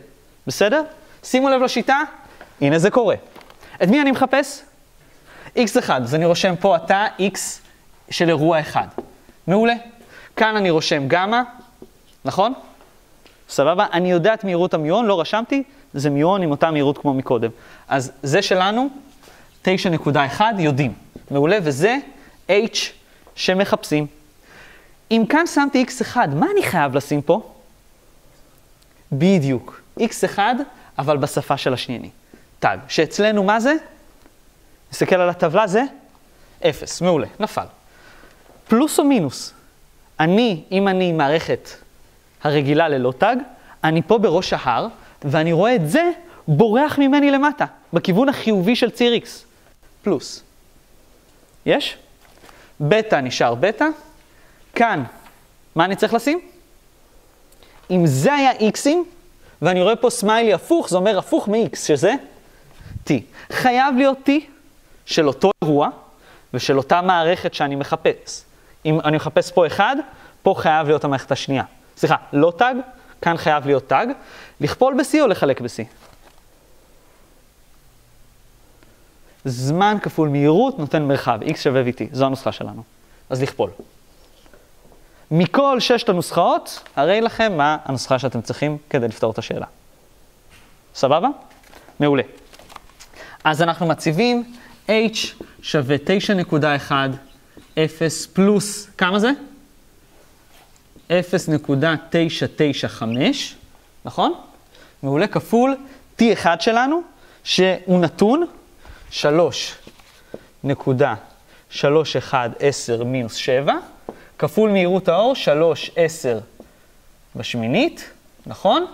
בסדר? שימו לב לשיטה, הנה זה קורה. את מי אני מחפש? x1, אז אני רושם פה התא x של אירוע אחד. מעולה. כאן אני רושם גמא, נכון? סבבה? אני יודע את מהירות המיון, לא רשמתי, זה מיון עם אותה מהירות כמו מקודם. אז זה שלנו, 9.1 יודעים. מעולה, וזה h שמחפשים. אם כאן שמתי x1, מה אני חייב לשים פה? בדיוק, x1, אבל בשפה של השנייני. תג, שאצלנו מה זה? נסתכל על הטבלה, זה 0, מעולה, נפל. פלוס או מינוס? אני, אם אני מערכת הרגילה ללא תג, אני פה בראש ההר, ואני רואה את זה בורח ממני למטה, בכיוון החיובי של ציר x, פלוס. יש? בטא נשאר בטא, כאן, מה אני צריך לשים? אם זה היה x'ים, ואני רואה פה סמיילי הפוך, זה אומר הפוך מ-x, שזה t. חייב להיות t של אותו אירוע ושל אותה מערכת שאני מחפש. אם אני מחפש פה אחד, פה חייב להיות המערכת השנייה. סליחה, לא תג, כאן חייב להיות תג. לכפול ב-c או לחלק ב-c? זמן כפול מהירות נותן מרחב, x שווה vt, זו הנוסחה שלנו. אז לכפול. מכל ששת הנוסחאות, הרי לכם מה הנוסחה שאתם צריכים כדי לפתור את השאלה. סבבה? מעולה. אז אנחנו מציבים h שווה 9.1, 0 פלוס, כמה זה? 0.995, נכון? מעולה, כפול t1 שלנו, שהוא נתון 3.310 מינוס 7, כפול מהירות האור, 3, 10 בשמינית, נכון?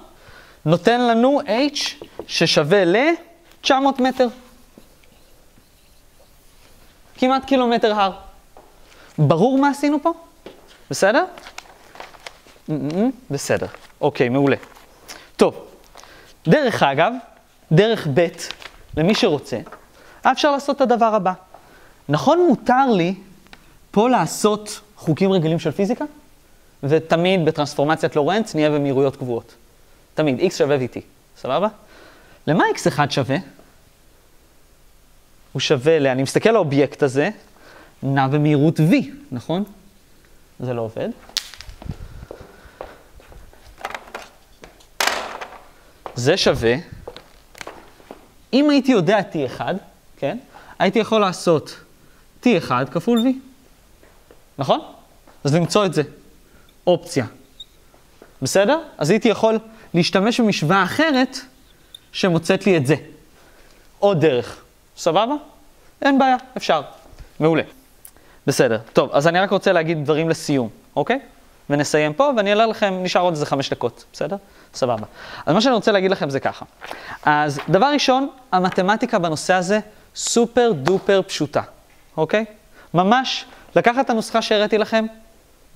נותן לנו h ששווה ל-900 מטר. כמעט קילומטר הר. ברור מה עשינו פה? בסדר? בסדר. אוקיי, מעולה. טוב, דרך אגב, דרך ב', למי שרוצה, אפשר לעשות את הדבר הבא. נכון מותר לי פה לעשות חוקים רגילים של פיזיקה, ותמיד בטרנספורמציית לורנץ נהיה במהירויות קבועות. תמיד, x שווה vt, סבבה? למה x1 שווה? הוא שווה ל... אני מסתכל על האובייקט הזה, נע במהירות v, נכון? זה לא עובד. זה שווה, אם הייתי יודע t1, כן? הייתי יכול לעשות t1 כפול v, נכון? אז למצוא את זה. אופציה. בסדר? אז הייתי יכול להשתמש במשוואה אחרת שמוצאת לי את זה. עוד דרך. סבבה? אין בעיה, אפשר. מעולה. בסדר. טוב, אז אני רק רוצה להגיד דברים לסיום, אוקיי? ונסיים פה, ואני אעלה לכם, נשאר עוד איזה חמש דקות, בסדר? סבבה. אז מה שאני רוצה להגיד לכם זה ככה. אז דבר ראשון, המתמטיקה בנושא הזה סופר דופר פשוטה, אוקיי? ממש לקחת את הנוסחה שהראיתי לכם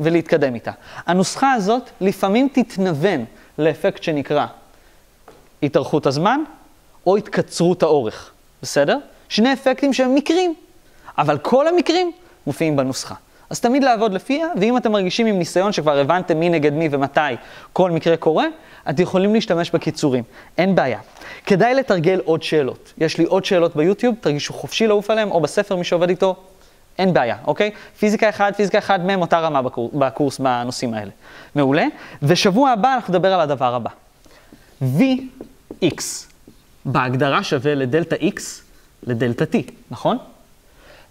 ולהתקדם איתה. הנוסחה הזאת לפעמים תתנוון לאפקט שנקרא התארכות הזמן או התקצרות האורך, בסדר? שני אפקטים שהם מקרים, אבל כל המקרים מופיעים בנוסחה. אז תמיד לעבוד לפיה, ואם אתם מרגישים עם ניסיון שכבר הבנתם מי נגד מי ומתי כל מקרה קורה, אתם יכולים להשתמש בקיצורים, אין בעיה. כדאי לתרגל עוד שאלות. יש לי עוד שאלות ביוטיוב, תרגישו חופשי לעוף עליהם, או בספר, מי שעובד איתו, אין בעיה, אוקיי? פיזיקה 1, פיזיקה 1, מהם אותה רמה בקור, בקורס בנושאים האלה. מעולה. ושבוע הבא אנחנו נדבר על הדבר הבא. Vx בהגדרה שווה לדלתא x לדלתא t, נכון?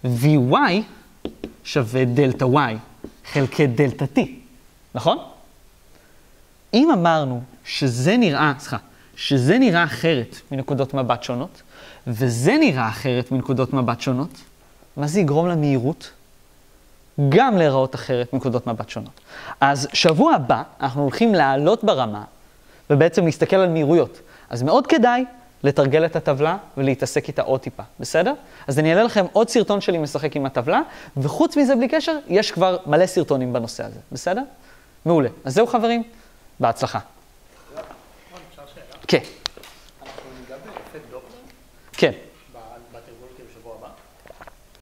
Vy שווה דלתא y חלקי דלתא t, נכון? אם אמרנו שזה נראה, סליחה, שזה נראה אחרת מנקודות מבט שונות, וזה נראה אחרת מנקודות מבט שונות, מה זה יגרום למהירות? גם להיראות אחרת מנקודות מבט שונות. אז שבוע הבא אנחנו הולכים לעלות ברמה ובעצם להסתכל על מהירויות. אז מאוד כדאי לתרגל את הטבלה ולהתעסק איתה עוד טיפה, בסדר? אז אני אעלה לכם עוד סרטון שלי משחק עם הטבלה, וחוץ מזה, בלי קשר, יש כבר מלא סרטונים בנושא הזה, בסדר? מעולה. אז זהו חברים, בהצלחה. כן.